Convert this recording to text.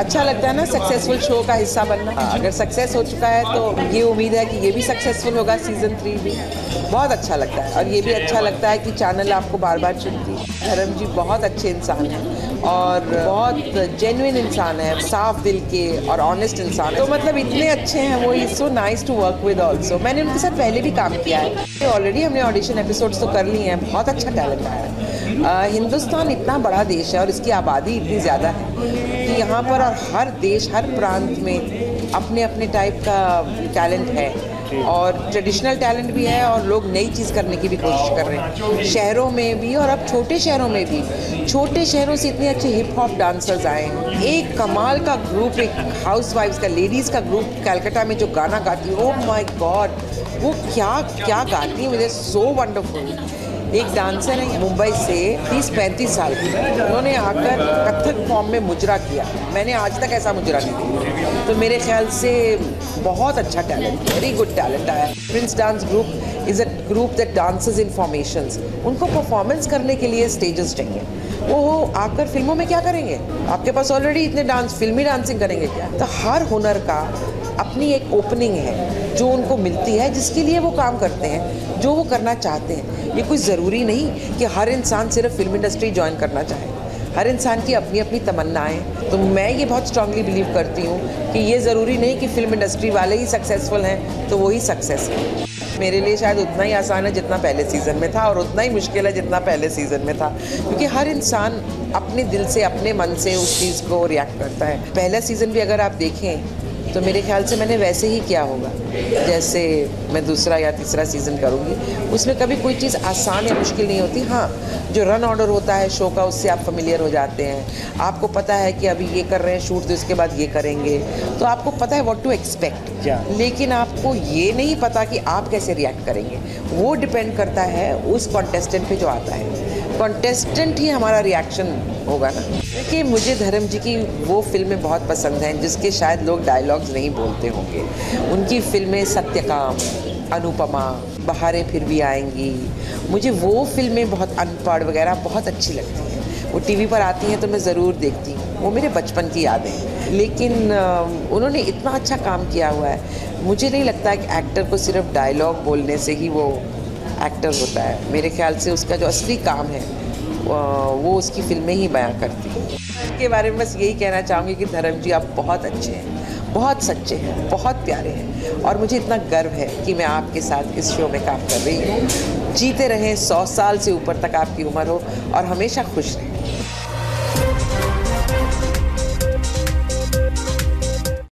अच्छा लगता है ना सक्सेसफुल शो का हिस्सा बनना। अगर सक्सेस हो चुका है तो ये उम्मीद है कि ये भी सक्सेसफुल होगा सीज़न थ्री भी। बहुत अच्छा लगता है। और ये भी अच्छा लगता है कि चैनल आपको बार बार चुनती है। धर्म जी बहुत अच्छे इंसान हैं। और बहुत जेन्युइन इंसान है, साफ़ दिल के और ऑनेस्ट इंसान है। तो मतलब इतने अच्छे हैं, वो is so nice to work with also मैंने उनके साथ पहले भी काम किया है। ऑलरेडी हमने ऑडिशन एपिसोड्स तो कर लिए हैं, बहुत अच्छा टैलेंट आया है। हिंदुस्तान इतना बड़ा देश है और इसकी आबादी इतनी ज़्यादा है कि यहाँ पर हर देश, हर प्रांत में अपने अपने टाइप का टैलेंट है। और ट्रेडिशनल टैलेंट भी है और लोग नई चीज़ करने की भी कोशिश कर रहे हैं। शहरों में भी और अब छोटे शहरों में भी। छोटे शहरों से इतने अच्छे हिप हॉप डांसर्स आए हैं। एक कमाल का ग्रुप एक हाउस वाइफ्स का लेडीज़ का ग्रुप कलकत्ता में जो गाना गाती है। ओ माई गॉड वो क्या क्या गाती है? मुझे सो वंडरफुल एक डांसर है मुंबई से 30-35 साल की। उन्होंने आकर कथक फॉर्म में मुजरा किया। मैंने आज तक ऐसा मुजरा नहीं देखा तो मेरे ख्याल से बहुत अच्छा टैलेंट वेरी गुड टैलेंट आया Prince dance group is a group that dances in formations उनको परफॉर्मेंस करने के लिए स्टेजेस चाहिए। वो आकर फ़िल्मों में क्या करेंगे? आपके पास ऑलरेडी इतने डांस फिल्मी डांसिंग करेंगे। क्या तो हर हुनर का अपनी एक ओपनिंग है, जो उनको मिलती है, जिसके लिए वो काम करते हैं, जो वो करना चाहते हैं। ये कोई ज़रूरी नहीं कि हर इंसान सिर्फ़ फ़िल्म इंडस्ट्री ज्वाइन करना चाहे। हर इंसान की अपनी अपनी तमन्नाएँ। तो मैं ये बहुत स्ट्रांगली बिलीव करती हूँ कि ये ज़रूरी नहीं कि फ़िल्म इंडस्ट्री वाले ही सक्सेसफुल हैं तो वही सक्सेस है। मेरे लिए शायद उतना ही आसान है जितना पहले सीज़न में था और उतना ही मुश्किल है जितना पहले सीज़न में था। क्योंकि हर इंसान अपने दिल से, अपने मन से उस चीज़ को रिएक्ट करता है। पहला सीज़न भी अगर आप देखें तो मेरे ख्याल से मैंने वैसे ही किया होगा जैसे मैं दूसरा या तीसरा सीज़न करूँगी। उसमें कभी कोई चीज़ आसान या मुश्किल नहीं होती। हाँ जो रन ऑर्डर होता है शो का उससे आप फेमिलियर हो जाते हैं। आपको पता है कि अभी ये कर रहे हैं शूट तो इसके बाद ये करेंगे। तो आपको पता है वॉट टू एक्सपेक्ट लेकिन आपको ये नहीं पता कि आप कैसे रिएक्ट करेंगे। वो डिपेंड करता है उस कॉन्टेस्टेंट पे जो आता है। कॉन्टेस्टेंट ही हमारा रिएक्शन होगा ना। देखिए, मुझे धर्म जी की वो फ़िल्में बहुत पसंद हैं, जिसके शायद लोग डायलॉग्स नहीं बोलते होंगे। उनकी फ़िल्में सत्यकाम, अनुपमा, बहारें फिर भी आएँगी। मुझे वो फ़िल्में बहुत अनपढ़ वगैरह बहुत अच्छी लगती हैं। वो टीवी पर आती हैं तो मैं ज़रूर देखती हूँ। वो मेरे बचपन की यादें हैं। लेकिन उन्होंने इतना अच्छा काम किया हुआ है। मुझे नहीं लगता कि एक्टर को सिर्फ़ डायलॉग बोलने से ही वो एक्टर होता है। मेरे ख्याल से उसका जो असली काम है वो उसकी फ़िल्में ही बयां करती हैं। इसके बारे में बस यही कहना चाहूँगी कि धर्म जी, आप बहुत अच्छे हैं, बहुत सच्चे हैं, बहुत प्यारे हैं और मुझे इतना गर्व है कि मैं आपके साथ इस शो में काम कर रही हूँ। जीते रहें, सौ साल से ऊपर तक आपकी उम्र हो और हमेशा खुश रहें।